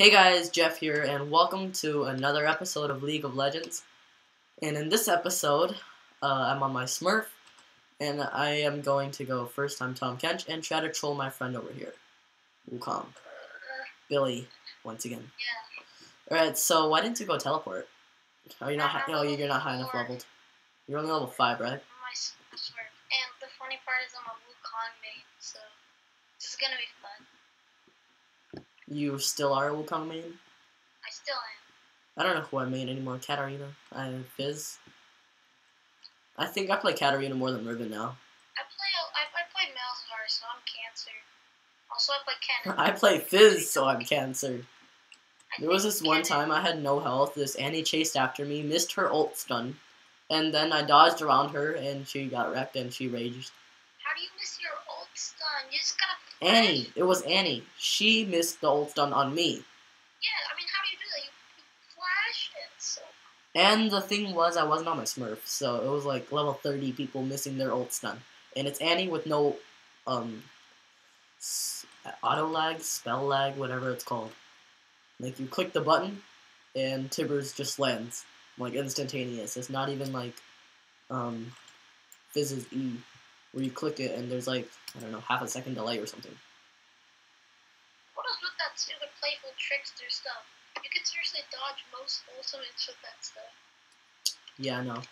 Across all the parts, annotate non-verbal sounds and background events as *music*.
Hey guys, Jeff here, and welcome to another episode of League of Legends. And in this episode, uh, I'm on my Smurf, and I am going to go first time Tahm Kench and try to troll my friend over here, Wukong. Billy, once again. Yeah. Alright, so why didn't you go teleport? Are you not high, no, you're not high enough leveled. You're only level five, right? My Smurf. And the funny part is I'm a Wukong main, so this is gonna be fun. You still are a Wukong main. I still am. I don't know who I main anymore. Katarina, I Fizz. I think I play Katarina more than Riven now. I play I, I play Malzahar, so I'm Cancer. Also, I play Kennen. *laughs* I play Fizz, so I'm Cancer. I There was this one time I had no health. This Annie chased after me, missed her ult stun, and then I dodged around her, and she got wrecked, and she raged. How do you miss your ult stun? You just gotta. Annie, it was Annie. She missed the ult stun on me. Yeah, I mean, how do you do that? You, you flash it, so. And the thing was, I wasn't on my Smurf, so it was like level 30 people missing their ult stun. And it's Annie with no, um, auto lag, spell lag, whatever it's called. Like, you click the button, and Tibbers just lands. Like, instantaneous. It's not even like, um, Fizz's E, where you click it and there's like, I don't know, half a second delay or something. What is with that stupid playful trickster stuff? You can seriously dodge most ultimates with that stuff. Yeah, I know.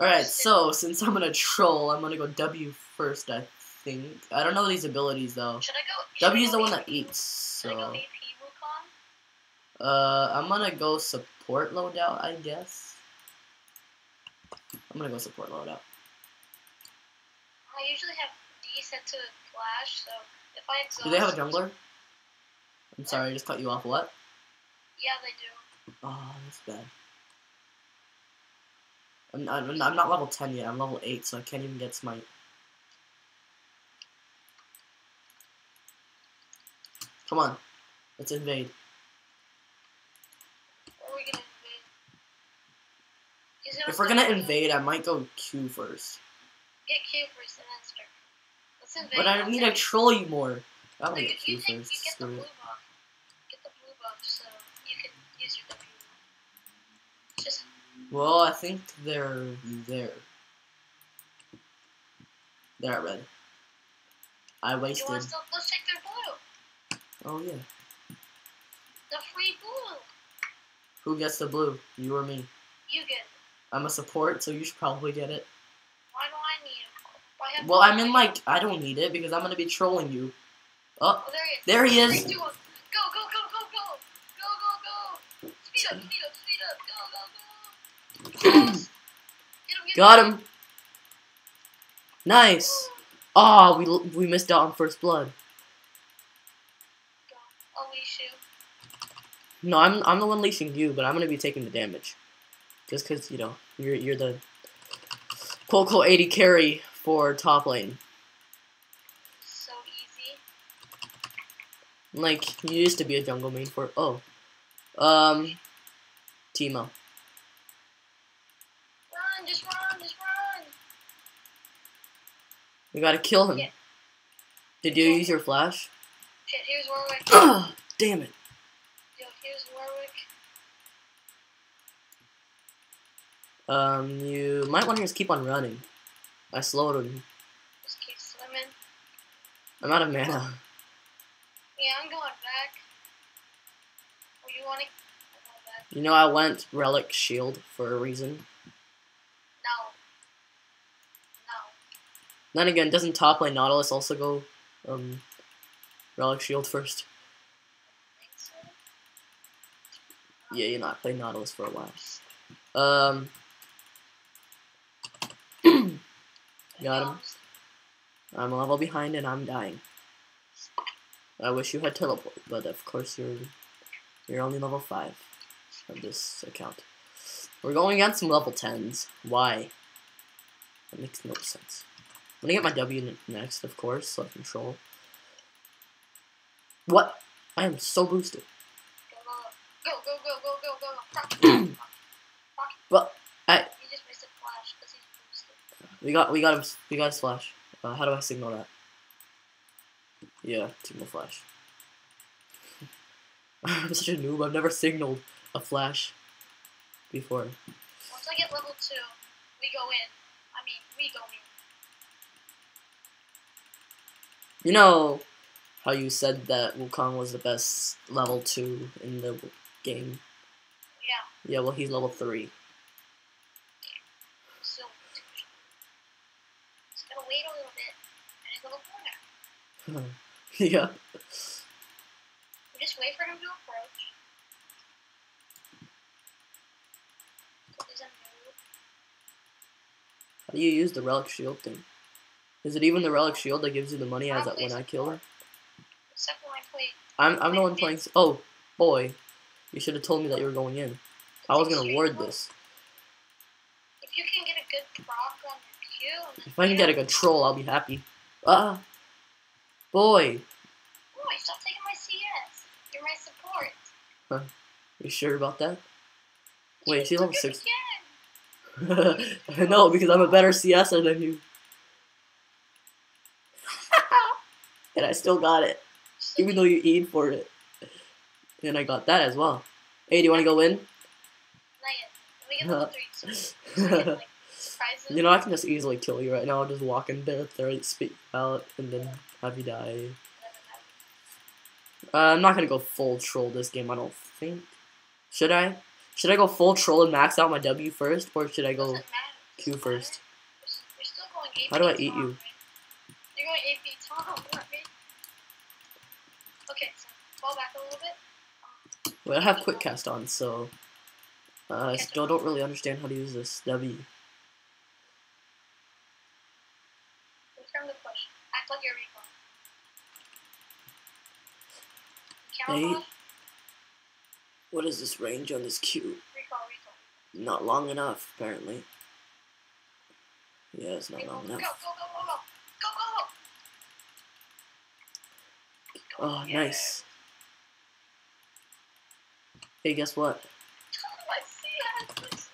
Alright, so since I'm gonna troll, I'm gonna go W first, I think. I don't know these abilities though. Should I go? W is the one that eats, Should I go so. Uh, I'm gonna go support loadout, I guess. I'm gonna go support loadout. I usually have D set to flash, so if I exhaust. Do they have a jungler? I'm sorry, I just cut you off. What? Yeah, they do. Oh, that's bad. I'm, I'm, I'm not level 10 yet, I'm level 8, so I can't even get smite. Come on, let's invade. Or are invade? If we're gonna invade, I might go Q first. Get Q first and then start. Let's invade. But I I'll need to troll you more. I'm No, gonna get Q you get the blue buff. Get the blue buff so you can use your W. Just Well, I think they're there. They're at red. I you wasted. want to still let's take their blue. Oh yeah. The free blue. Who gets the blue? You or me? You get it. I'm a support, so you should probably get it. Why do I need Well, I'm in like, I don't need it because I'm gonna be trolling you. Oh, Oh, there he is. there he is. Three, two, one. Go, go, go, go, go. Go, go, go. Speed up, speed up, speed up. Go, go, go. *clears throat* Him, Got him. him. Nice. Oh, we we missed out on first blood. Go. Unleash you. No, I'm I'm the one leashing you, but I'm gonna be taking the damage, just cause you know you're you're the quote unquote AD carry for top lane. So easy. Like you used to be a jungle main for oh, um, Teemo. Run, just run, just run. We gotta kill him. Yeah. Did you use your flash? Shit, here's Warwick. Ugh, *clears throat* damn it. Yo, here's Warwick. Um, you might want to just keep on running. I slowed him. Just keep swimming. I'm out of mana. Yeah, I'm going back. Oh, you want to? I'm going back. You know I went relic shield for a reason. No. No. Then again, doesn't top lane Nautilus also go um relic shield first? Think so? Yeah, you know I played Nautilus for a while. Um, got him. I'm a level behind and I'm dying. I wish you had teleport, but of course you're you're only level five on this account. We're going against some level tens. Why? That makes no sense. I'm gonna get my W next, of course, so I control. What? I am so boosted. Go, go, go, go, go, go, go, *clears throat* go. Fuck. Well, I- He just missed a flash because he's boosted. We got we got him we got his flash. Uh, how do I signal that? Yeah, Teemo flash. *laughs* I'm such a noob. I've never signaled a flash before. Once I get level two, we go in. I mean, we go in. You know how you said that Wukong was the best level 2 in the game? Yeah. Yeah, well, he's level 3. So, just gotta wait a little bit, and he's level four now. *laughs* yeah. Just wait for him to approach. He's a noob. How do you use the relic shield thing? Is it even the relic shield that gives you the money as that when I kill her? Except when I play. I'm I'm the one playing. Oh boy, you should have told me that you were going in. I was gonna ward this. If you can get a good proc on your Q, If I can get a control, I'll be happy. Ah, boy, Boy, stop taking my CS. You're my support. Huh? You sure about that? Wait, she's level Look at six. again. *laughs* I know because I'm a better CSer than you, *laughs* and I still got it, even though you eat for it. And I got that as well. Hey, do you want to go in? Not yet. Let me get level three. So, so we get, like, *laughs* prizes. You know, I can just easily kill you right now. I'll just walk in there, throw it, spit you out, and then you die. Uh, I'm not gonna go full troll this game. I don't think. Should I? Should I go full troll and max out my W first, or should I go Q first? matter. We're, we're still going AP How do I eat you? You're going AP Tahm, right? Okay, so fall back a little bit. Wait, I have quick cast on, so uh, I still don't really understand how to use this W. The push. Act like you're recon. Hey. What is this range on this recall. Not long enough, apparently. Yeah, it's not long Go, go, enough. Oh, nice. Hey, guess what? My CS, my CS.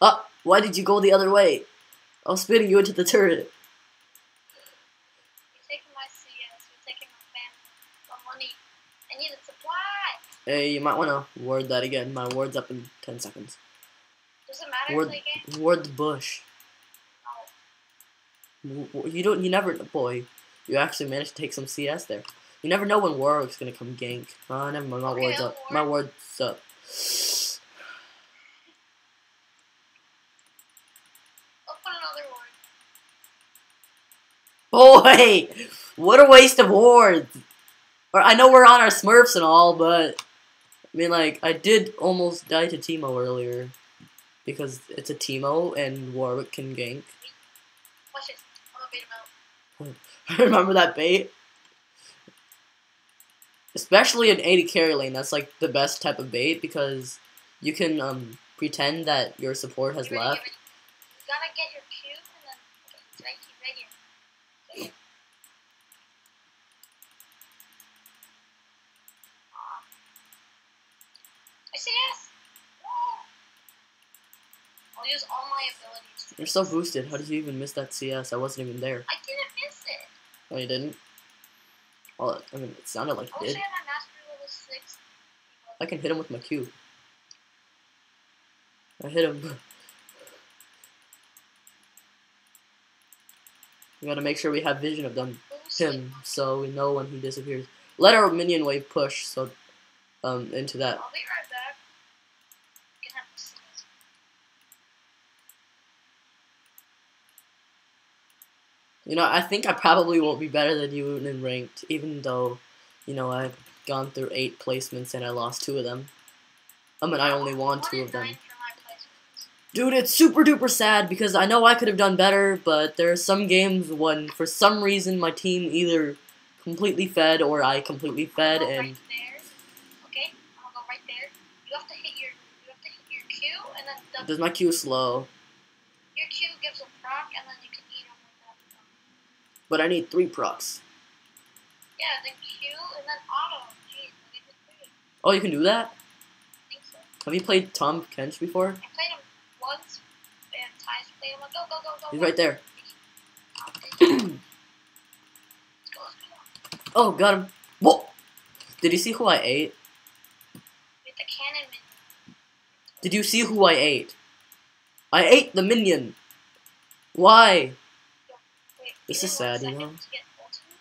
Ah, why did you go the other way? I was spinning you into the turret. You're taking my CS. You're taking my family. My money. I need a supply. Hey, you might want to ward that again. My ward's up in 10 seconds. Does it matter Ward, if they game? the bush. Oh. W- You don't. You never. Boy, you actually managed to take some CS there. You never know when Warwick's gonna come gank. Oh, never mind. My Okay, ward's I'll up. My ward. ward's up. I'll put another ward. Boy, *laughs* what a waste of wards. Or I know we're on our Smurfs and all, but I mean, like, I did almost die to Teemo earlier because it's a Teemo and Warwick can gank. I *laughs* remember that bait. Especially in AD carry lane, that's like the best type of bait because you can um pretend that your support has left. get ready. You gotta get your Q and then okay, he's right, he's right here. Okay. Um, I see. I'll use all my abilities. You're so boosted. How did you even miss that CS? I wasn't even there. I didn't miss it. No, you didn't? Well, I mean, it sounded like you did. I my mastery level six. I can hit him with my Q. I hit him. *laughs* We gotta make sure we have vision of them, him, so we know when he disappears. Let our minion wave push, so um into that. I'll be right back. You can have the CS. You know, I think I probably won't be better than you in ranked, even though, you know, I've gone through eight placements and I lost two of them. I mean, I only won two of them. nine for my placements. Dude, it's super duper sad because I know I could have done better, but there are some games when, for some reason, my team either completely fed or I completely fed, and there. Okay, I'll go right there. You have to hit your you have to hit your Q and then does my Q slow? your Q gives a proc and then you can eat them with that. But I need three procs. Yeah, the Q and then auto. Jeez, I need the three. Oh, you can do that? I think so. Have you played Tahm Kench before? I played him once and Ty's played him. Like, go go go go. He's right there. Let's go, let's go. Oh, got him. Whoa! Did you see who I ate? With the cannon. Did you see who I ate? I ate the minion. Why? This is sad, you know? to get ultimate,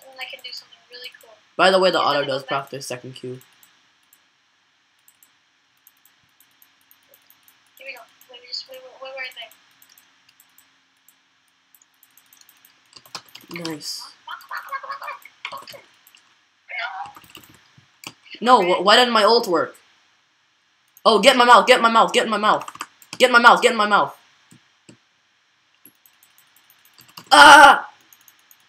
And then I can do something really cool. By the way, the auto does practice second Q. Here we go. Wait, just wait, wait, wait right. Nice. No, wh- why didn't my ult work? Oh, get in my mouth, get in my mouth, get in my mouth. Get in my mouth, get in my mouth. Ah!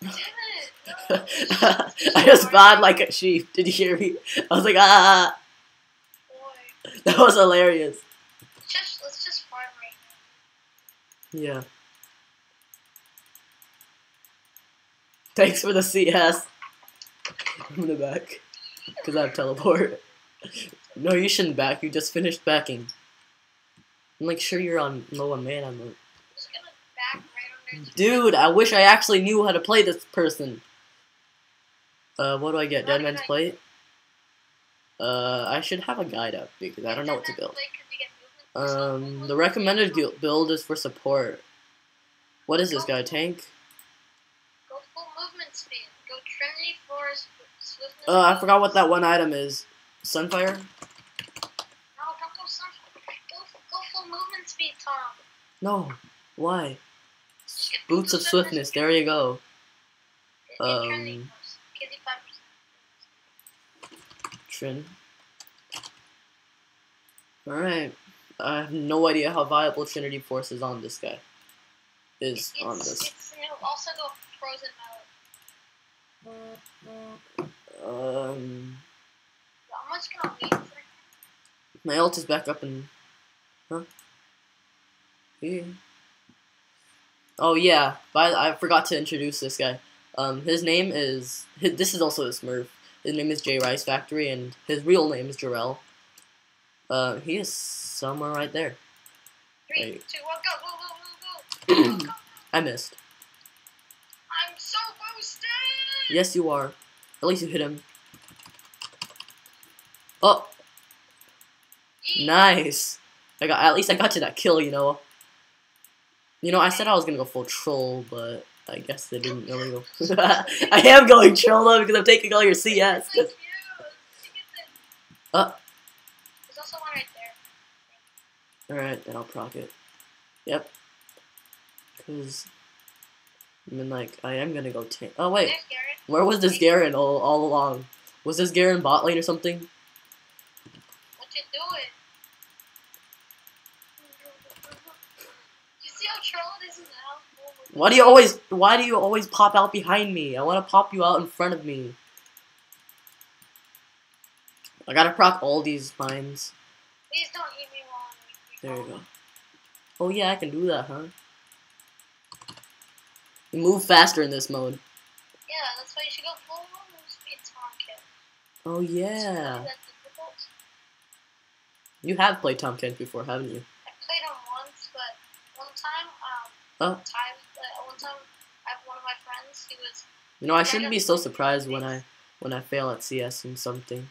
Damn *laughs* it! I just bowed like a sheep. Did you hear me? I was like, ah! That was hilarious. Just let's just farm right Yeah. Thanks for the CS. I'm gonna back. Because I have teleport. No, you shouldn't back. You just finished backing. I'm like, sure you're on low on mana. but- I'm just gonna back right under. the- Dude, I wish I actually knew how to play this person. Uh, what do I get? Dead Man's Plate? Uh, I should have a guide up because I don't know what to build. like, 'cause you get movement boost on Um, the recommended build is for support. What is this guy? Tank? Go full movement speed. Go Trinity swiftness. Uh, I forgot what that one item is. Sunfire? No, don't go sun. Go go full movement speed, Tahm. No. Why? Boots of Swiftness. There you go. Um, Force. Gives you 5%. Trin. Alright. I have no idea how viable Trinity Force is on this guy. Is It's, on this. also go frozen. Um, I'm just gonna wait for my ult is back up and. Huh? Yeah. Oh yeah, but I forgot to introduce this guy. Um, his name is. His, this is also a Smurf. His name is J Rice Factory, and his real name is Jarrell. Uh, he is somewhere right there. three, Wait. two, one, go, go, go, go, go, go. I missed. I'm so boosted. Yes, you are. At least you hit him. Oh, Yeet. nice. I got. At least I got to that kill. You know. You know, I said I was gonna go full troll, but I guess they didn't really go. *laughs* I am going troll though because I'm taking all your CS. It's like 'cause- you. You get the- Uh. There's also one right there. Alright, then I'll proc it. Yep. Cause I mean like I am gonna go tank. Oh wait, where was this Garen all, all along? Was this Garen bot lane or something? What you doing? You see how troll it is now? Oh my Why do you always why do you always pop out behind me? I wanna pop you out in front of me. I gotta proc all these mines. Please don't eat me while There you go. Oh yeah, I can do that, huh? You move faster in this mode. Yeah, that's why you should go full speed, Tom Kid. Oh yeah. not that difficult. You have played Tahm Kench before, haven't you? I played him once, but one time, time, uh, one time, I have one of my friends. He was You know, I shouldn't be so surprised when I when I fail at CS in something.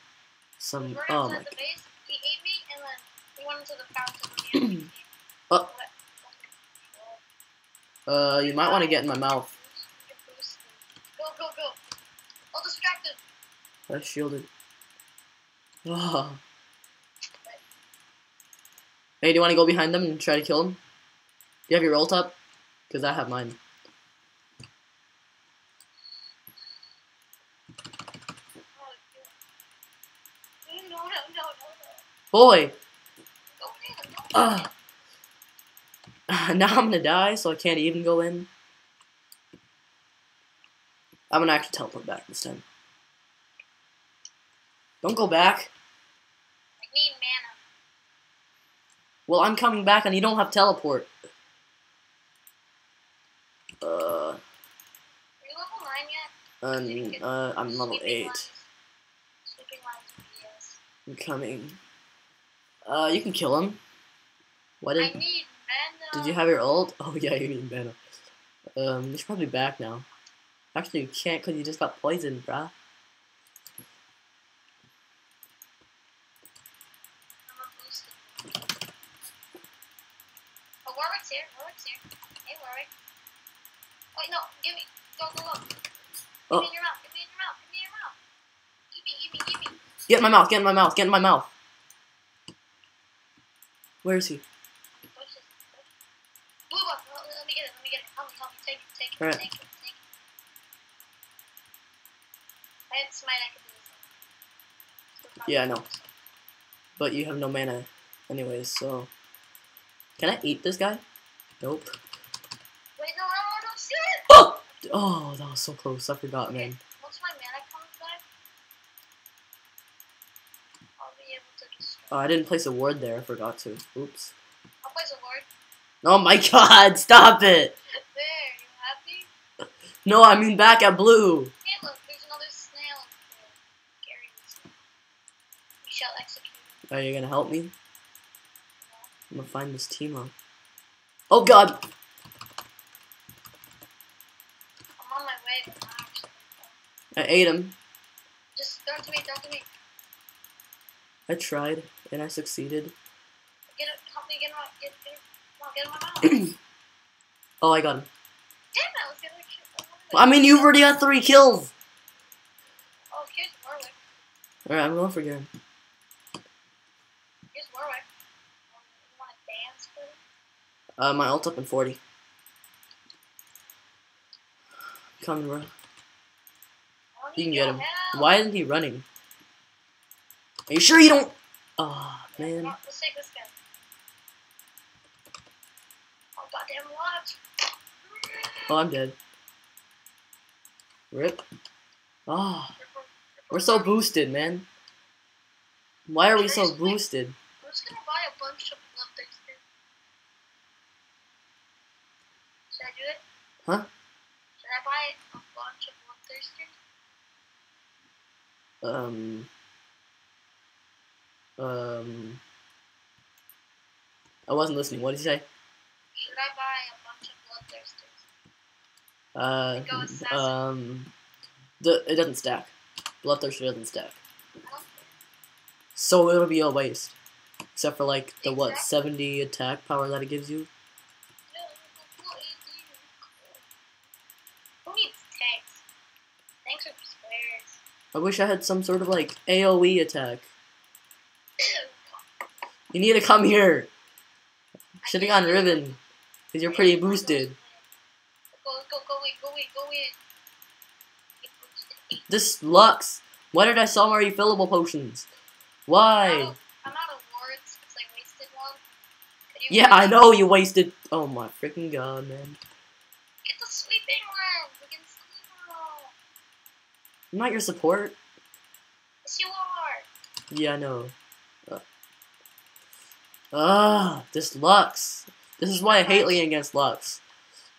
Some were oh my the base. He ate me, and then he went into the fountain. With the enemy team. Oh. Uh you might want to get in my mouth. Go, go, go! All distracted. I shielded. Oh. *sighs* Hey, do you want to go behind them and try to kill them? Do you have your ult up? Because I have mine. Boy! Go in, go in. Ah. now I'm gonna die, so I can't even go in. I'm gonna actually teleport back this time. Don't go back. I need mana. Well, I'm coming back and you don't have teleport. Um, uh, I'm level 8. I'm coming. Uh, you can kill him. What did, did you have your ult? *laughs* Oh yeah, you need mana. Um, you should probably back now. Actually, you can't because you just got poisoned, bruh. Here. Warwick's here. Hey, Warwick. Wait, no. Give me. Go, go, go. Oh. Give Oh. mouth. Give me your mouth. Give me your mouth. Eat me, eat me, eat me. Get in my mouth. Get in my mouth. Get in my mouth. Where is he? Push this. Push. Move up. Let let me get it. Let me get it. Help me, help me. Take it, take it, Alright. take it, take it. I had smite. I could do this. one. Yeah, I know. But you have no mana, anyways. So, can I eat this guy? Nope. Wait, no, no, no, don't shoot it. Oh! That was so close. I forgot, Okay. man. Once my mana comes back, I'll be able to destroy. Oh, I didn't place a ward there. I forgot to. Oops. I'll place a lord. Oh my *laughs* God! Stop it! There, you happy? No, I mean back at blue. Hey, look, there's another snail in. We shall execute. Are you gonna help me? I'm gonna find this team up. Oh God! I'm on my way, but not actually. I ate him. Just throw it to me, throw it to me. I tried and I succeeded. Get it, help me get my, get, get get in my *clears throat* mouth. Oh, I got him. Damn it, I was gonna shoot. I mean, you've already got three kills. Oh, here's Warwick. All right, I'm going for Garen. Here's Warwick. You wanna dance him? Uh, my ult up in 40. Coming, bro. You can get him. Why isn't he running? Are you sure you don't? Oh man. Let's take this. Oh, goddamn what? Oh, I'm dead. Rip. Oh, we're so boosted, man. Why are we so boosted? Gonna buy a bunch of. Should I do it? Huh? Should I buy a bunch of bloodthirsters? Um. Um. I wasn't listening. What did you say? Should I buy a bunch of bloodthirsters? Uh. Um. The it doesn't stack. Bloodthirster doesn't stack. So it'll be a waste. Except for like the what 70 attack power that it gives you. know. What do you do? Who needs tanks? Tanks are for squares. I wish I had some sort of like AoE attack. You need to come here. Shitting on Riven. Cause you're pretty boosted. Go, go, go in, go in, go in. This Lux. Why did I sell my refillable potions? I'm Why? out of- I'm out of words because I wasted one. Yeah, I know you wasted. Oh my freaking god, man. Get the sweeping Nemo. I'm not your support. Yes, you are. Yeah, I know. Uh. Ah, this Lux. This is why I hate leaning against Lux.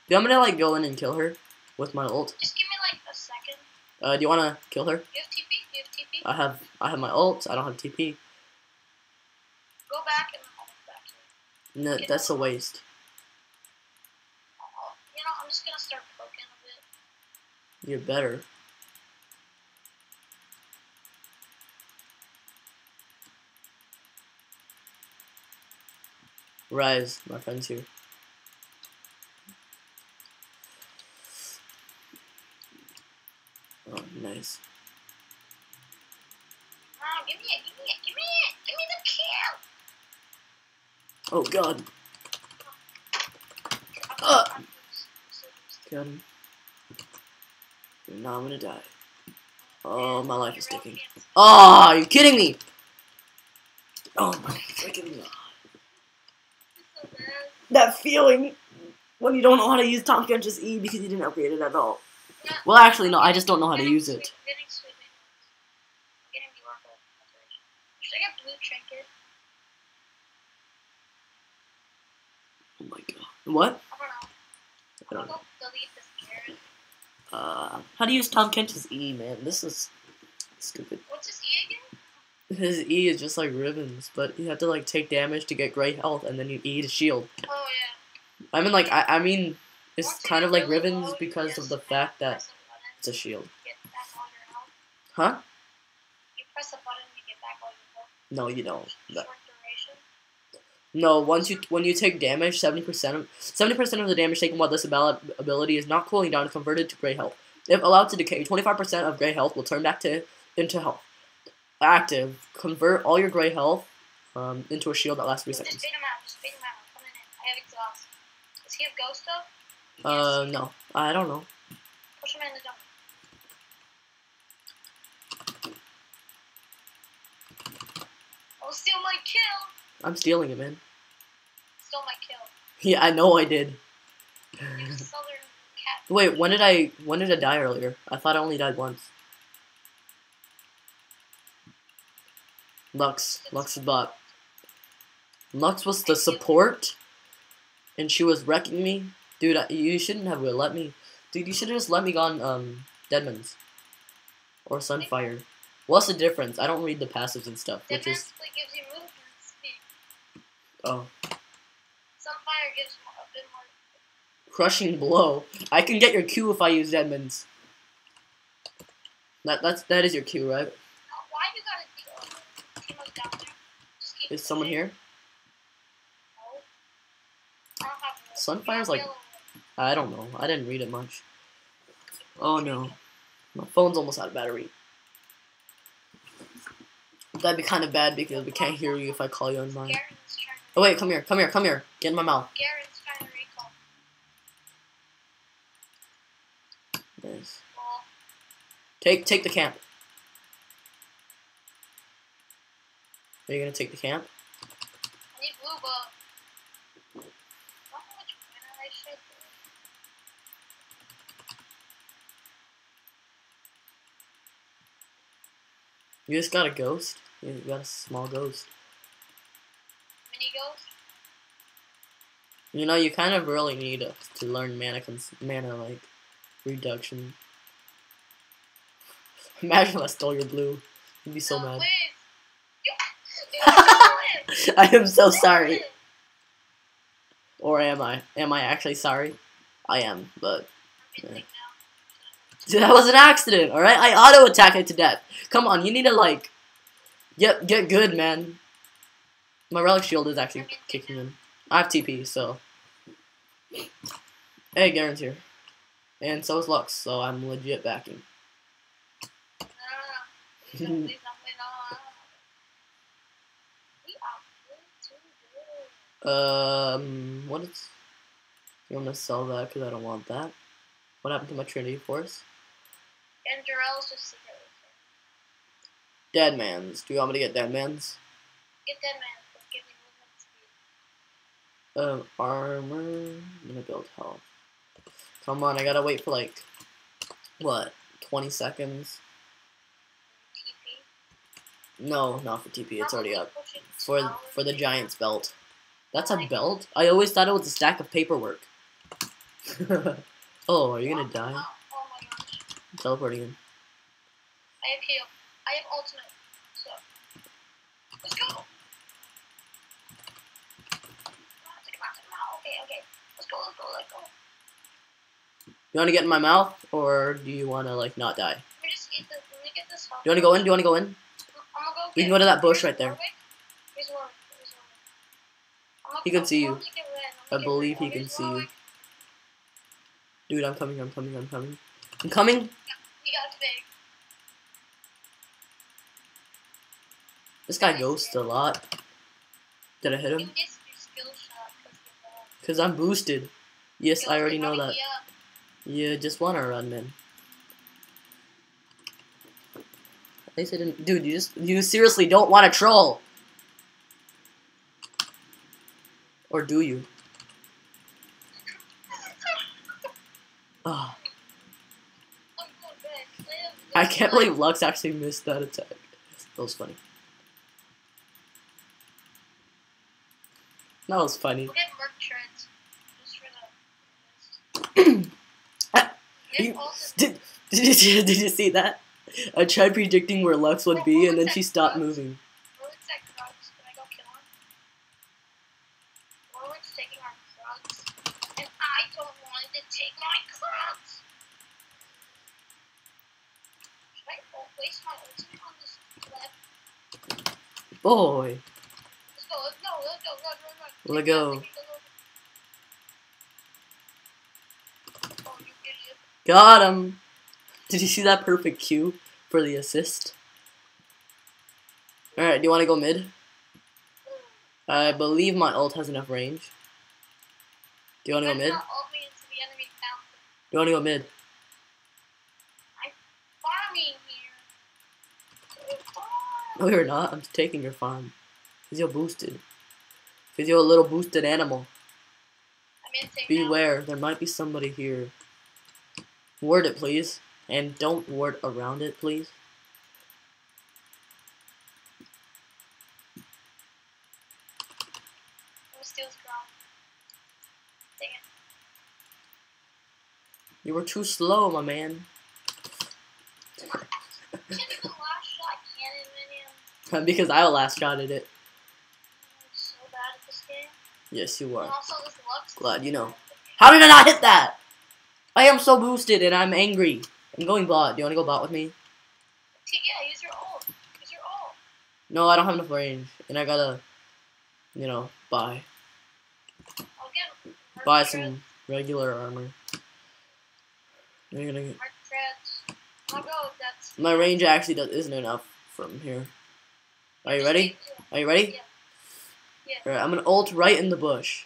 Do I'm gonna like go in and kill her with my ult. Just give me like a second. Uh, do you wanna kill her? You have TP? You have TP? I have I have my ult. I don't have TP. Go back and go back here. No, that's a waste. I'll- You know, I'm just gonna start poking a bit. You're better. Rise, my friend's here. Oh, nice. Oh, give me it, give me it, give me it, give me the kill. Oh god, Uh. I'm so boosted. got him. Now I'm gonna die. Oh, my life is ticking. Oh, are you kidding me? Oh my freaking god. It's so bad. That feeling when you don't know how to use Tahm Kench's E because you didn't upgrade it at all. Yeah. Well, actually, no, I just don't know how to use it. Getting sweeping lens. I'm getting the Oracle alteration. Should I get blue trinket? Oh my god. What? I don't know. I don't know. I'll go delete this carrot. Uh, how to use Tahm Kench's E, man? This is stupid. What's this E again? His E is just like ribbons, but you have to like take damage to get great health, and then you E to shield. Oh yeah. I mean, like I, I mean, it's kind of like ribbons because of the fact that it's a shield. Get back all your health. Huh? You press a button to get back all your health. No, you don't. Short No, once you when you take damage, seventy percent of seventy percent of the damage taken while this ability is not cooling down is converted to gray health. If allowed to decay, twenty five percent of gray health will turn back to into health. Active, convert all your gray health um, into a shield that lasts three Just seconds. bait him out. Just bait him out. Coming in. I have exhaust. Does he have ghost stuff? Uh, no, I don't know. Push him in the jungle. Oh, steal my kill! I'm stealing it, man. Stole my kill. Yeah, I know I did. You *laughs* southern cat. Wait, when did I when did I die earlier? I thought I only died once. Lux, Lux is bot. Lux was the support, and she was wrecking me. Dude, I, you shouldn't have let me. Dude, you should have just let me go on um Deadman's or Sunfire. What's the difference? I don't read the passives and stuff, which Defense is gives you movement speed. oh Sunfire gives a bit more. crushing blow. I can get your Q if I use Deadman's. That that's that is your Q, right? Oh, why you gotta do uh, Team us down there? Just keep Is someone here? Sunfire's like- I don't know. I didn't read it much. Oh no. My phone's almost out of battery. That'd be kind of bad because we can't hear you if I call you on mine. Oh wait, come here, come here, come here. Get in my mouth. Take take the camp. Are you gonna take the camp? I need blue buff. I don't know which mana I should do. You just got a ghost. You got a small ghost. Mini ghost? You know, you kind of really need to, to learn mana cons- mana like reduction. *laughs* Imagine if I stole your blue. You'd be so no, mad. Please. You, you stole it! *laughs* I am so sorry. Or am I? Am I actually sorry? I am, but Dude, *laughs* that was an accident, alright? I auto attack it to death. Come on, you need to like get get good, man. My relic shield is actually kicking in. I have TP, so Hey, Garen's here. And so is Lux, so I'm legit backing. now. No, no, no. Please don't, please don't, please don't. We are good to go. Um, what is? You want me to sell that because I don't want that? What happened to my Trinity Force? And Jarell's just secretly Dead Man's. Do you want me to get Dead Man's? Get that man, but give me movement speed. Um, armor. I'm gonna build health. Come on, I gotta wait for like what? 20 seconds? TP. No, not for TP. It's already up. For for the Giant's belt. That's a belt. I always thought it was a stack of paperwork. *laughs* oh, are you gonna die? Oh, oh my gosh. Teleporting in. I have heal. I have ultimate. So let's go. Come take him out, take him out. Okay, okay. Let's go, let's go, let's go. You wanna get in my mouth, or do you wanna like not die? Let me just eat this. Let me get this. Do you wanna go in? Do you wanna go in? I'm gonna go. We can go to that bush right there. Warwick? Where's Warwick? Where's Warwick? I'm gonna- He can see you. gonna get red. I'm I believe he can see you. Dude, I'm coming. I'm coming. I'm coming. I'm coming. He got big. This guy ghosts a lot. Did I hit him? missed your skill shot because you're bad. Cause I'm boosted. Yes, I already know that. Yeah. You just wanna run, man. At least I didn't. Dude, you just you seriously don't want to troll, or do you? I'm going back. Live, I can't believe Lux actually missed that attack. That was funny. That was funny. We'll get merc treads. Just for *clears throat* the. Ah, *laughs* you- Did did you, did you see that? I tried predicting where Lux would be, and then she stopped moving. Warwick's at Krugs. Can I go kill him? Warwick's taking our Krugs. And I don't want him to take my Krugs! Should I o- waste my ultimate on this left? Boy, Let's go, let's go, let's go, run, run, run. Let go. Got him. Did you see that perfect cue for the assist? Alright, do you want to go mid? I believe my ult has enough range. Do you want to go mid? Do you want to go mid? Farming here. So far. No, you're not. I'm taking your farm. Because you're boosted. Because you're a little boosted animal. I'm in now. Beware, there might be somebody here. Ward it, please. And don't ward around it, please. Oh, I'm steal strong. Dang it. You were too slow, my man. Can you go last shot cannon minion? *laughs* because I last shot at it. So bad at this game. Yes, you are. also this Lux. Glad you know. How did I not hit that? I am so boosted and I'm angry. I'm going bot. Do you want to go bot with me? Yeah, use your ult. Use your ult. No, I don't have enough range. And I gotta, you know, buy. I'll get Buy some regular armor. Gonna get... I'll go. That's. My range actually does, isn't enough from here. Are you ready? Are you ready? Yeah. Yeah. Alright, I'm gonna ult right in the bush.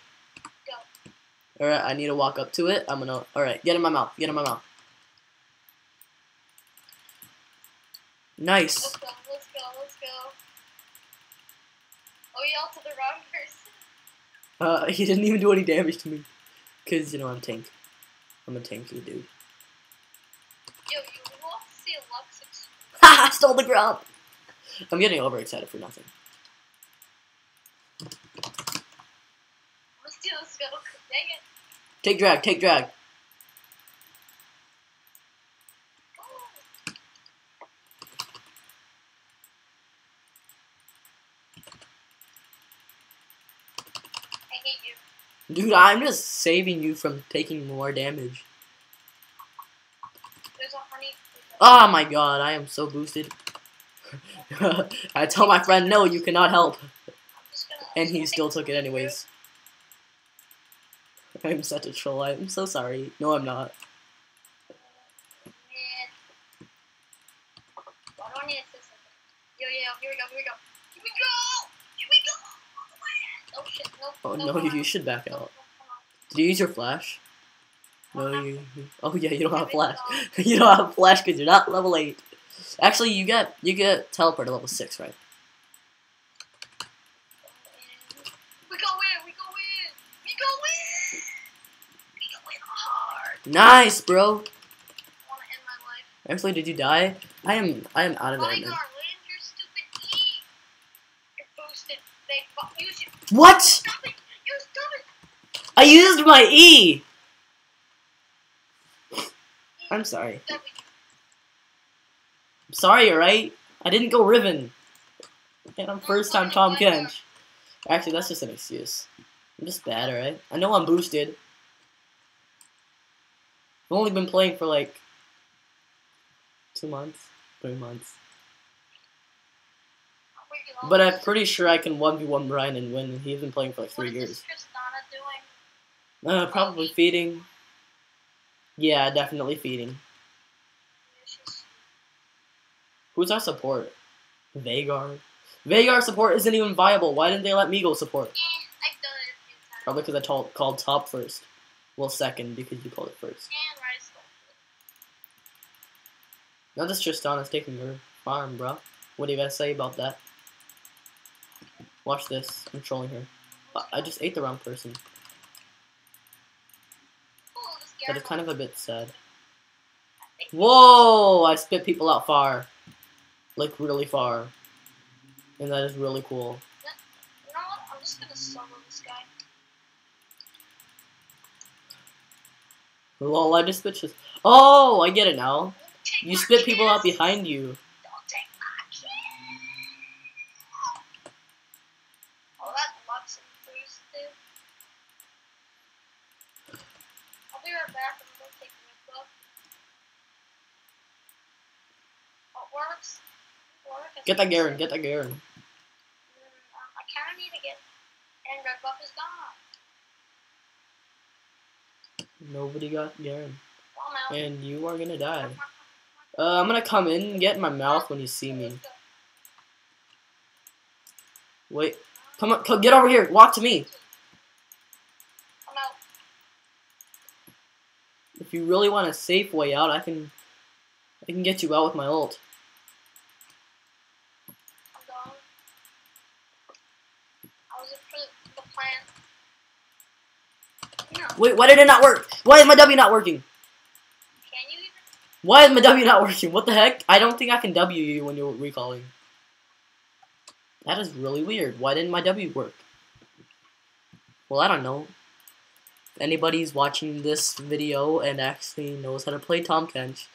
Go. Alright, I need to walk up to it. I'm gonna. Alright, get in my mouth. Get in my mouth. Nice. Let's go. Let's go. Let's go. Oh, you ulted the wrong person. Uh, *laughs* he didn't even do any damage to me. Cause, you know, I'm tank. I'm a tanky dude. Yo, you will have to see a Lux ex- *laughs* Ha! I stole the grub! I'm getting overexcited for nothing. I'm gonna steal this. Dang it. Take drag, take drag. I hate you. Dude, I'm just saving you from taking more damage. There's a honey. Oh my god, I am so boosted. *laughs* I tell my friend, no, you cannot help. I'm just gonna- And he still took it anyways. *laughs* I'm such a troll. I'm so sorry. No, I'm not. Man. Why do I need to say something? Yo, yo, yo, here we go, here we go. Here we go! Here we go! Oh shit, no. Oh no, no, come you, you should back out. no, come on. Did you use your flash? No, you. Oh yeah, you don't have flash. *laughs* you don't have flash because you're not level eight. Actually, you get you get teleport to level six, right? We go in, we go in, we go in! We go in hard! Nice, bro. I wanna end my life. Actually, did you die? I am I am out of there Bodyguard, now. land your stupid E! You're boosted. They fu- use it. What? Stop it! Stop it! I used my E. I'm sorry. Sorry, alright? I didn't go Riven. And I'm first time Tahm Kench. Actually, that's just an excuse. I'm just bad, alright? I know I'm boosted. I've only been playing for like two months, three months. But I'm pretty sure I can 1v1 Brian and win. He's been playing for like three years. Uh, probably feeding. Yeah, definitely feeding. Yeah, she's- Who's our support? Veigar. Veigar support isn't even viable. Why didn't they let me go support? Eh, I've done it a few times. Probably because I told, called top first. Well, second because you called it first. Bowl. Now this Tristana's taking her farm, bro. What do you guys say about that? Watch this. I'm trolling her. I- I just ate the wrong person. It's Gyarados. kind of a bit sad. Whoa! I spit people out far. Like, really far. And that is really cool. You know what? I'm just gonna solo this guy. Lol, I just spit. Oh, I get it now. You spit people out behind you. Don't take my kiss. Oh, that Lux and Bruce did. I'll be right back. I'm gonna take the book. Oh, it works. It works. Get that Garen, get that Garen. I kind of need to get And red buff is gone. Nobody got Garen. Well. And you are gonna die. Uh, I'm gonna come in and get in my mouth when you see me. Wait. Come on, come, get over here. Walk to me. I'm out. If you really want a safe way out, I can I can get you out with my ult. I'm going. I was in for the plan. No. Wait, why did it not work? Why is my W not working? Can you even? Why is my W not working? What the heck? I don't think I can W you when you're recalling. That is really weird. Why didn't my W work? Well, I don't know. If anybody's watching this video and actually knows how to play Tahm Kench,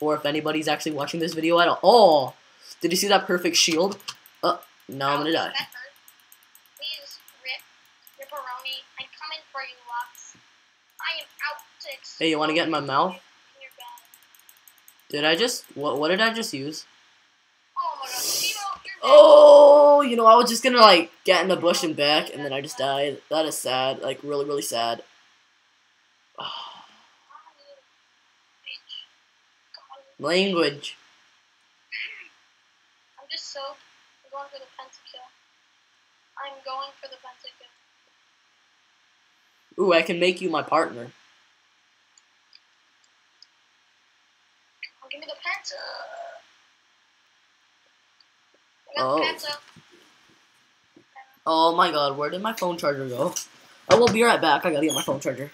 or if anybody's actually watching this video at all. Oh! Did you see that perfect shield? Uh, now I'm gonna die. Please, Rip. Ripperoni. I'm coming for you. I am out to Hey, you wanna get in my mouth? in your bed. Did I just, what, what did I just use? Oh my god, you're. Oh, you know, I was just gonna like get in the bush and back, and then I just died. That is sad, like really, really sad. You *sighs* Language. I'm just so. I'm going for the pentakill. I'm going for the pentakill. Ooh, I can make you my partner. Oh, give me the. Oh. the. Oh my god, where did my phone charger go? I will be right back. I gotta get my phone charger.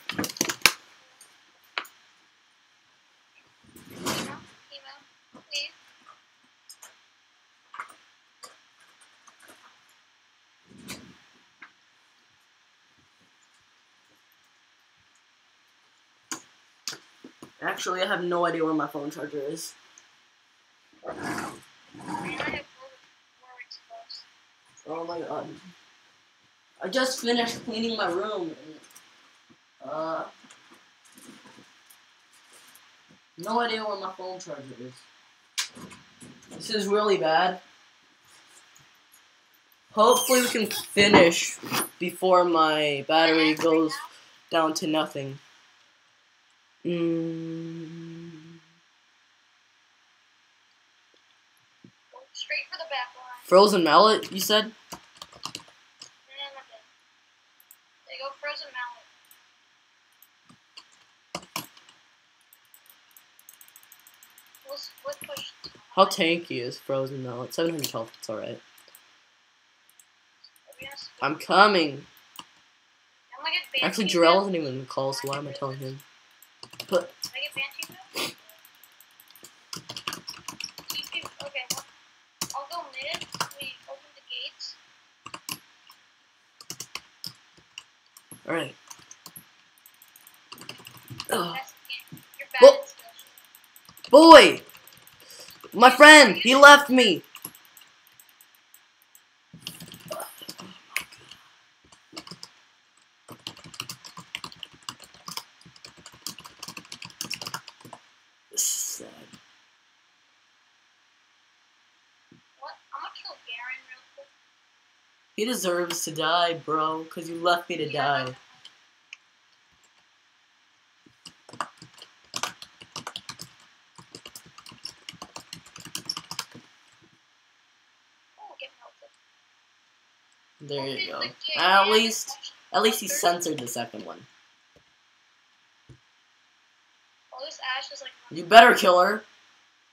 Actually, I have no idea where my phone charger is. Oh my god. I just finished cleaning my room. Uh, no idea where my phone charger is. This is really bad. Hopefully we can finish before my battery goes down to nothing. Mm, straight for the back line. frozen mallet, you said? And then I'm dead. They go frozen mallet. Push. How tanky is frozen mallet? 700 health, it's alright. Are we gonna split? I'm coming. I'm gonna get Actually, Jarrell isn't even in the call, so why am I telling him? But Can I get Banshee now? You can- Okay, I'll go mid. We open the gates. alright. Ugh. That's Well- Boy! My friend! He left me! This is sad. What? I'm gonna kill Garen real quick. He deserves to die, bro, because you left me to Yeah. die. Oh. There you go. Open the gate. At least, at least he censored the second one. This Ash is like. You better kill her.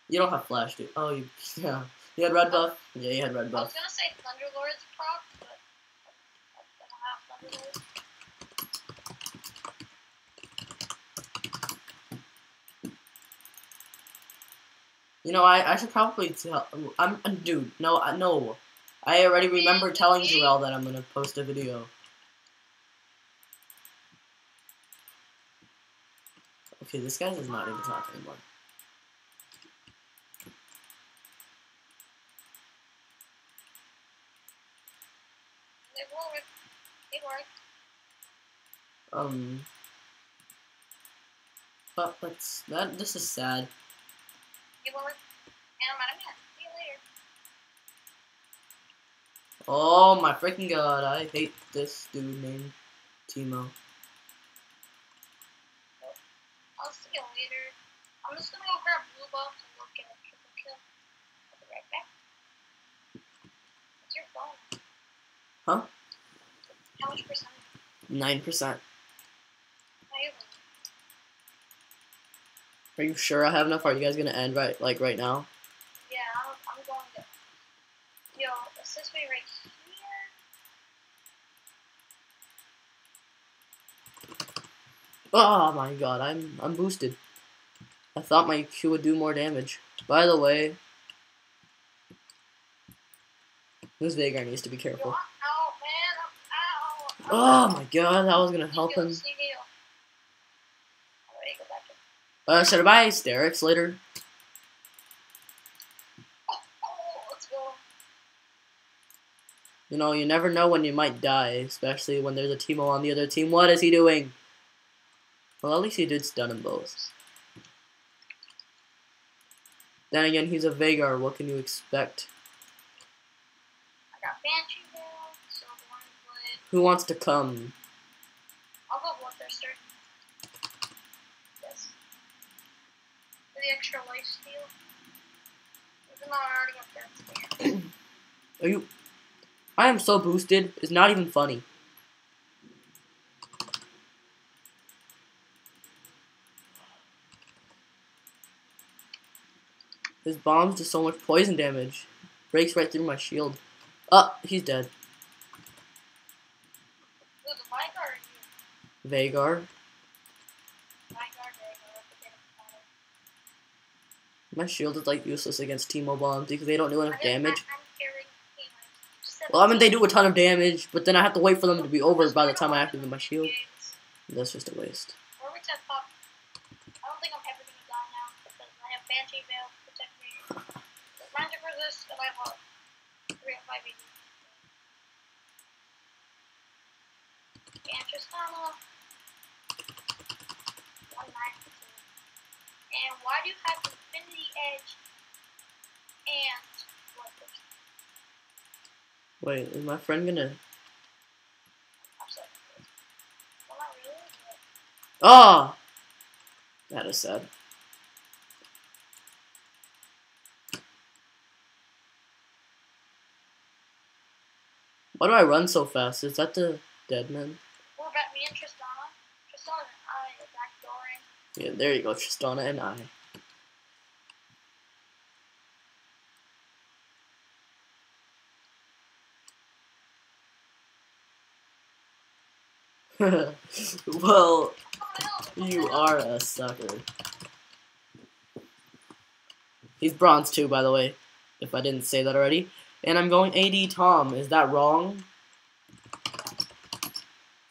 You don't have flash, dude. Oh, you, *laughs* yeah. You had red buff? Yeah, you had red I was buff. gonna say Thunderlord's but I don't have Thunderlord. You know, I, I should probably tell. I'm, dude. No, I no. I already remember telling Jarrell that I'm gonna post a video. Okay, this guy is not even talking anymore. They work. They work. Um. But that's that. This is sad. They work. And I'm out of mana. See you later. Oh my freaking god! I hate this dude named Teemo. I'll see you later. I'm just gonna go grab blue box and go get a triple kill. I'll be right back. What's your phone? Huh? How much percent? Nine percent. How you Are you sure I have enough? Are you guys gonna end right like right now? Yeah, I'm, I'm going to. Yo, assist me right here. Oh my god, I'm I'm boosted. I thought my Q would do more damage. By the way, this Veigar needs to be careful. Out, man. Oh my god, that was gonna help him. see me, yo. Alright, go back to. Uh, should I buy Sterak's later? You know, you never know when you might die, especially when there's a Teemo on the other team. What is he doing? Well, at least he did stun them both. Then again, he's a Veigar. What can you expect? I got Banshee now, so one foot. Who wants to come? I'll go Bloodthirster. Yes. For the extra life steal. Even though I already got that. *clears throat* Are you? I am so boosted. It's not even funny. His bombs do so much poison damage. Breaks right through my shield. Oh, he's dead. Who, the Vigar? Vagar. Vigar, Vigar, forget about it. My shield is like useless against Teemo bombs because they don't do enough damage. I- I'm carrying Phoenix. Just said Well, I mean they do a ton of damage, but then I have to wait for them to be over by the time I activate my shield. That's just a waste. Or we said pop. I don't think I'm ever gonna die now because I have Banshee Veil to protect me. Magic resist and I have a three or five AD. Bantristana. One nine two. And why do you have Edge and? Wait, is my friend gonna? I'm sorry. Well, not really, but Oh, ah! that is sad. Why do I run so fast? Is that the dead man? what about me and Tristana? Tristana and I are backdooring. Yeah, there you go, Tristana and I. *laughs* well, you are a sucker. He's bronze too, by the way, if I didn't say that already. And I'm going AD Tahm. Is that wrong?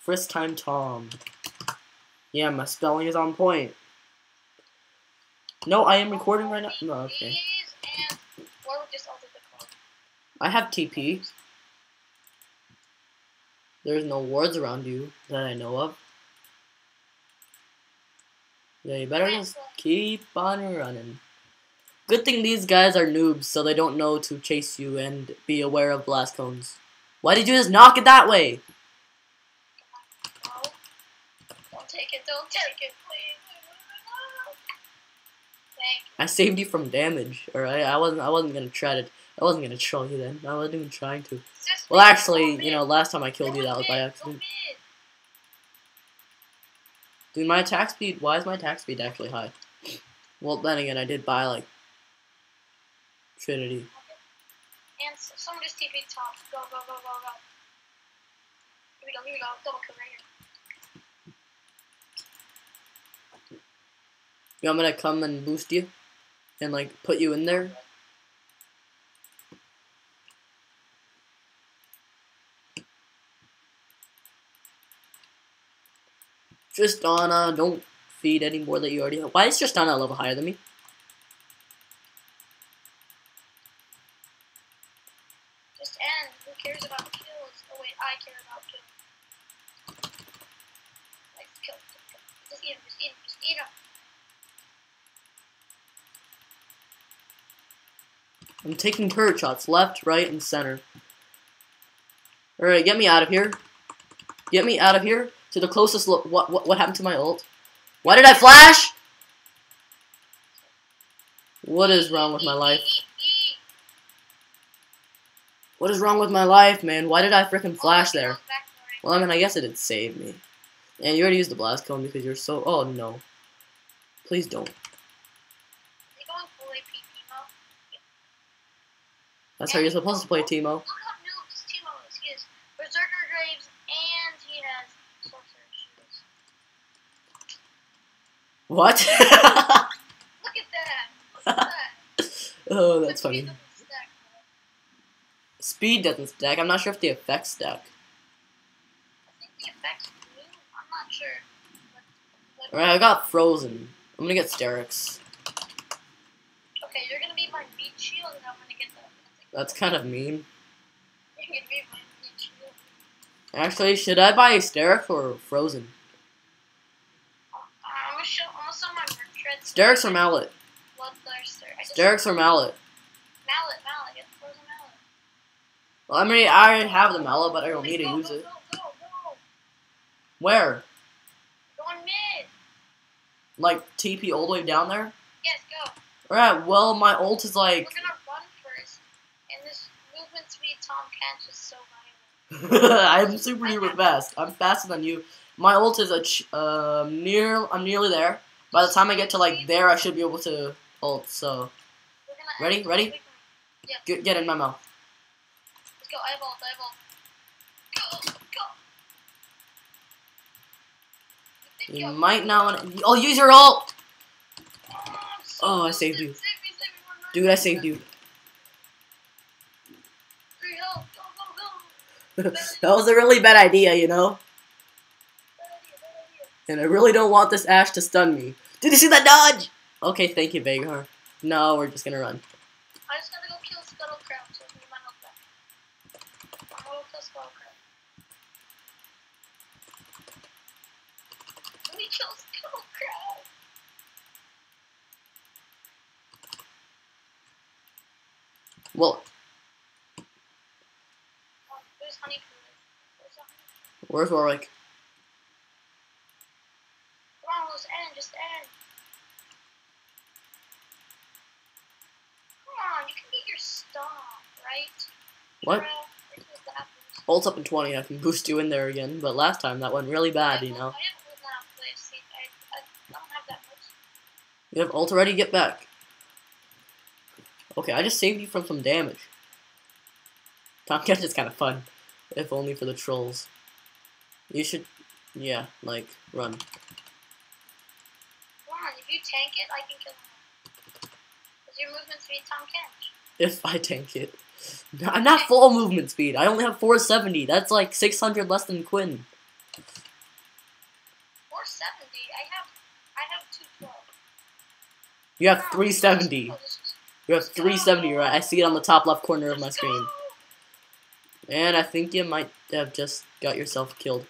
First time Tahm. Yeah, my spelling is on point. No, I am recording right now. No, okay. Please, and or we just altered the code. I have TP. There's no wards around you that I know of. Yeah, you better just keep on running. Good thing these guys are noobs, so they don't know to chase you and be aware of blast cones. Why did you just knock it that way? Don't take it, don't take it, please. Thank you. I saved you from damage, alright? I wasn't I wasn't gonna try to I wasn't gonna troll you then. I wasn't even trying to. Well actually, you know, last time I killed you that was by accident. Dude, my attack speed why is my attack speed actually high? Well then again I did buy like Trinity. And someone just TP top. Go, go, go, go, go. Here we go, here we go. Double kill right here. You want me to come and boost you? And like put you in there? Tristana, don't feed any more that you already have. Why is Tristana a level higher than me? Just end. Who cares about kills? Oh wait, I care about kills. Like kill, kill, kill. Just eat him, just eat him, just eat him. I'm taking turret shots left, right, and center. Alright, get me out of here. Get me out of here to the closest look. what, what what happened to my ult? Why did I flash? What is wrong with my life? What is wrong with my life, man? Why did I freaking flash there? Well, I mean, I guess it did save me. And you already used the blast cone because you're so. Oh no! Please don't. That's how you're supposed to play, Teemo. Look how noobs Teemo is. He has Berserker Greaves and he has Sorcerer Shields. What? Look at that! That! *laughs* oh, that's funny. doesn't stack. Speed doesn't stack. I'm not sure if the effects stack. I think the effects do. I'm not sure. Alright, I got frozen. I'm gonna get Sterak's. Okay, you're gonna be my meat shield and I'm gonna get the. That's kind of mean. *laughs* You're gonna be my meat shield. Actually, should I buy Sterak's or Frozen? Uh, I'm gonna show. I'm gonna sell my treads. Or Mallet? I just- Sterak's or Mallet? Mallet, mallet. Get the frozen mallet. Well, I mean, I already have the Mallet, but I don't need to use go, it. Go, go, go. Where? Go on mid. Like, TP all the way down there? Yes, go. Alright, well, my ult is like. We're gonna run first. And this movement speed Tahm Kench is so *laughs* violent. I'm super duper fast. I'm faster than you. My ult is a ch- uh, near. I'm nearly there. By the time I get to like there, I should be able to ult. So Ready? Ready? Wait. get get in my mouth. Let's go. Eyeball, eyeball. Go, go. You think You might not want to. Oh, use your ult, Oh, I saved you. Save me, save me, run, run, dude. I saved you. *laughs* That was a really bad idea, you know. Bad idea, bad idea. And I really don't want this Ash to stun me. Did you see that dodge? Okay, thank you, Vagar. No, we're just gonna run. I just gotta go kill Scuttlecrab so I can get my health back. I'm gonna go kill Scuttlecrab. Let me kill Scuttlecrab. Well, Oh, there's honey for There's a honey. where's Warwick? Come on, let's end, just end. Come on, you can get your stomp, right? What? Bro, where does that boost? Ult's up in 20. I can boost you in there again. But last time that went really bad, you know. have ult now, please. See, I, I don't have that much. You have ult already? Get back. Okay, I just saved you from some damage. Tahm Kench is kind of fun. If only for the trolls. You should, yeah, like, run. Come on, if you tank it, I can kill him. Because your movement speed, Tahm Kench. If I tank it. I'm not full movement speed. I only have 470. That's like 600 less than Quinn. 470. I have, I have 212. You have 370. You have 370, right? I see it on the top left corner of my screen. And I think you might have just got yourself killed.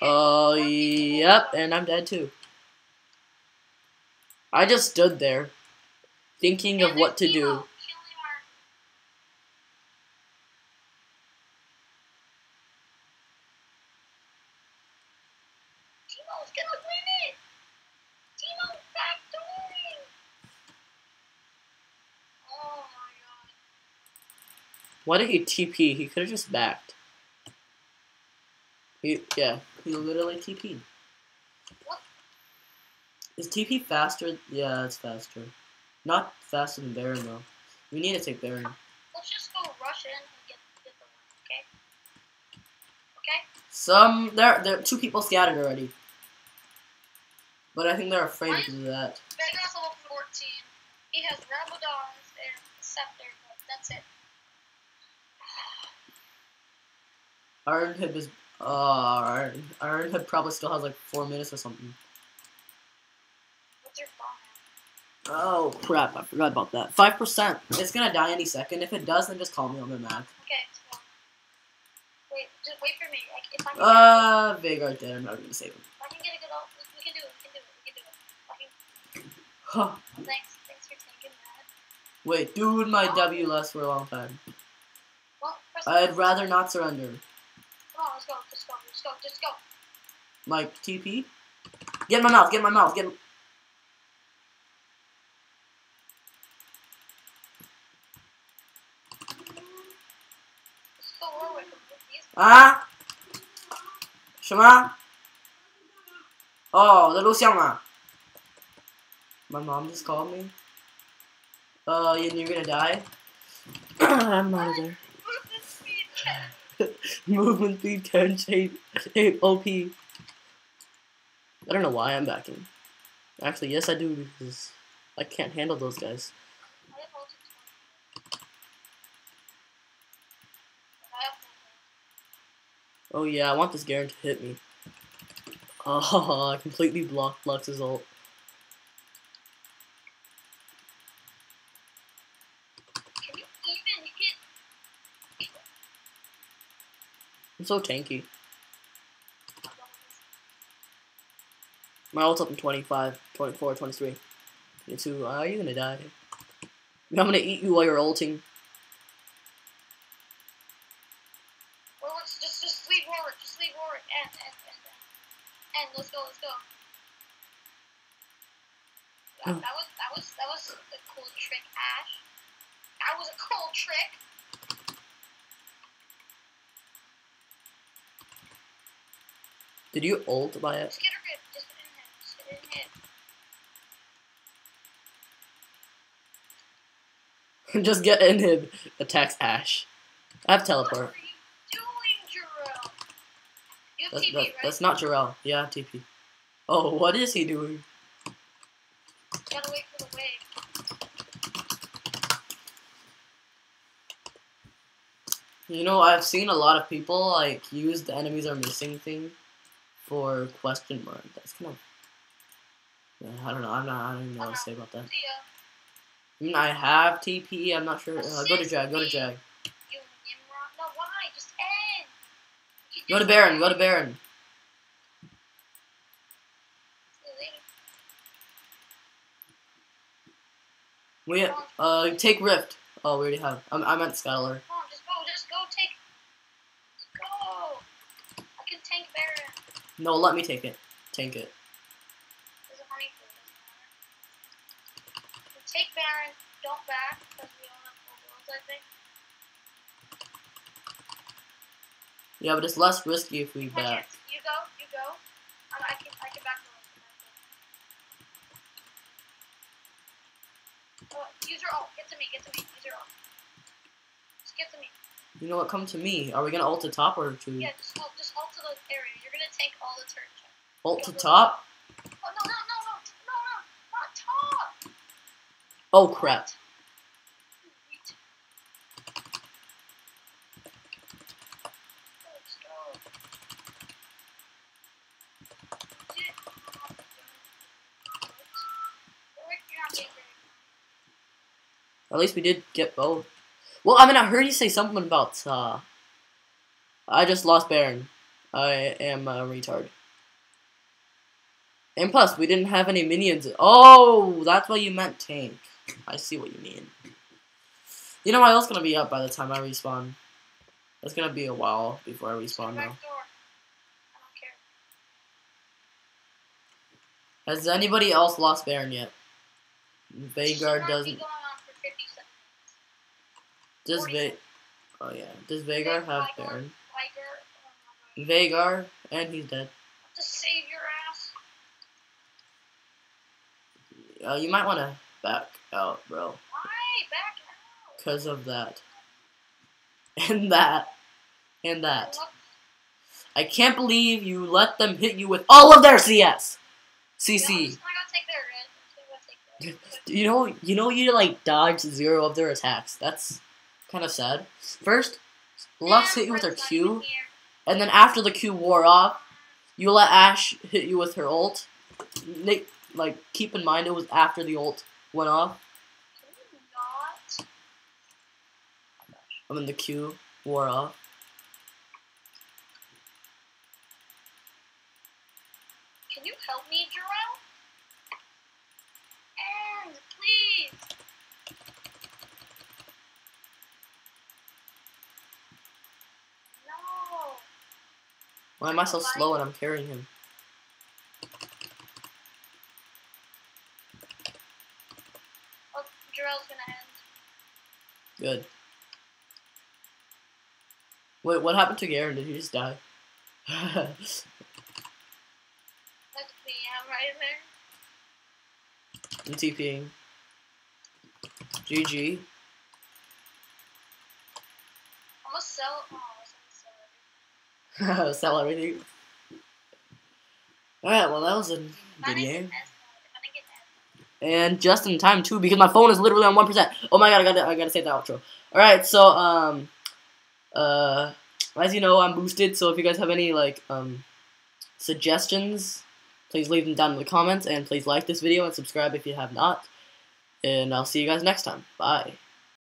Oh, people. yep, and I'm dead too. I just stood there, thinking of what to do. Teemo killing our- Teemo's gonna win it! Teemo's backdooring! Oh my god. Why did he TP? He could have just backed. He, yeah, he literally TP'd. What? Is TP faster? Yeah, it's faster. Not faster than Baron though. We need to take Baron. Let's just go rush in and get, get the win, okay? Okay? Some there, there, two people scattered already. But I think they're afraid to do that. Vegas level 14. He has Rabadons and Scepter, but that's it. Iron Hib is, uh, Iron, Iron Hib probably still has like four minutes or something. What's your bomb? Oh crap! I forgot about that. Five percent. It's gonna die any second. If it does, then just call me on the Mac. Okay. Wait, just wait for me. Like, if I can, Uh, Veigar dead. I'm not gonna save him. I can get a good ult, we can do it, we can do it, we can do it. I can, Huh. thanks, thanks for taking that. Wait, dude, my W lasts for a long time. Well, I'd rather not surrender. Come on, let's go. Let's go. Let's go. Let's go. My TP? Get in my mouth, get in my mouth, get in... Let's go Warwick. These Ah? 什么？哦，在录像吗？My mom just called me. Uh, and you're gonna die? *coughs* I'm out of there. *laughs* movement speed 10. Movement speed 10, shape, shape, OP. I don't know why I'm backing. Actually, yes I do, because I can't handle those guys. I have ulti 20. I have full Oh yeah, I want this Garen to hit me. *laughs* Oh, I completely blocked Lux's ult. Can you even hit? I'm so tanky. My ult's up in 25, 24, 23. 22. Are you gonna die? I'm gonna eat you while you're ulting. That was that was that was a cool trick, Ash. That was a cool trick. Did you ult by it? Just get a *laughs* rip. Just get in him. Just get in him. Just get in him. Attacks Ash. I have What teleport. are you doing, Jarrell? You have That's, TP, that, right? that's not Jarrell. Yeah, TP. Oh, what is he doing? Gotta wait for the wave. You know, I've seen a lot of people like use the enemies are missing thing for question mark. That's kind of. Yeah, I don't know. I'm not. I don't even know what to say about that. I mean, I have TP. I'm not sure. Uh, go to Jag. Go to Jag. You Nimrod. No, why? Just end. You Go to Baron. Go to Baron. We uh take Rift. Oh, we already have. I, I meant Skylar. Come on, just go. Just go. Take. Just go. I can tank Baron. No, let me take it. Tank it. There's a honey food. Doesn't matter. You take Baron. Don't back because we don't have full builds. I think. Yeah, but it's less risky if we back. You go. You go. And I can. I can back the. Oh, use your ult. Get to me. Get to me. Use your ult. Just get to me. You know what? Come to me. Are we gonna ult to top or to Yeah, just ult. Just ult to the area. You're gonna tank all the turn check. ult to top? Oh no no no no no no not top. Oh crap! Wait. Let's go. Shit. Rick, you're not getting very At least we did get both. Well, I mean, I heard you say something about. uh... I just lost Baron. I am a retard. And plus, we didn't have any minions. Oh, that's what you meant, tank. I see what you mean. You know, my ult's gonna be up by the time I respawn. It's gonna be a while before I respawn now. I don't care. Has anybody else lost Baron yet? This Veigar should not be doesn't. going on for 50 seconds. Does 40 Va- Oh yeah. Does Veigar have Baron? Liger, my god. Veigar, and he's dead. To save your ass. Uh, you might want to back out, bro, Why? Back out. because of that, and that, and that. I can't believe you let them hit you with all of their CS. CC. just gonna go take their red. I'm gonna take their red. You know, you know, you like dodge zero of their attacks. That's kind of sad. First, Lux hit you with her Q. and then after the Q wore off, you let Ash hit you with her ult. Like, keep in mind it was after the ult went off. Can you not? I mean, the Q wore off. Can you help me, Jerome? And please. Why am I so slow and I'm carrying him? Oh, Jarrell's gonna end. Good. Wait, what happened to Garen? Did he just die? *laughs* That's PM right there. I'm TPing. GG. I'm gonna. Oh, I was gonna *laughs* sell everything. Alright, well that was a If I good game. get S mode, if I didn't get S And just in time too, because my phone is literally on one percent. Oh my god, I gotta I gotta say the outro. Alright, so um uh as you know I'm boosted, so if you guys have any like um suggestions, please leave them down in the comments and please like this video and subscribe if you have not. And I'll see you guys next time. Bye.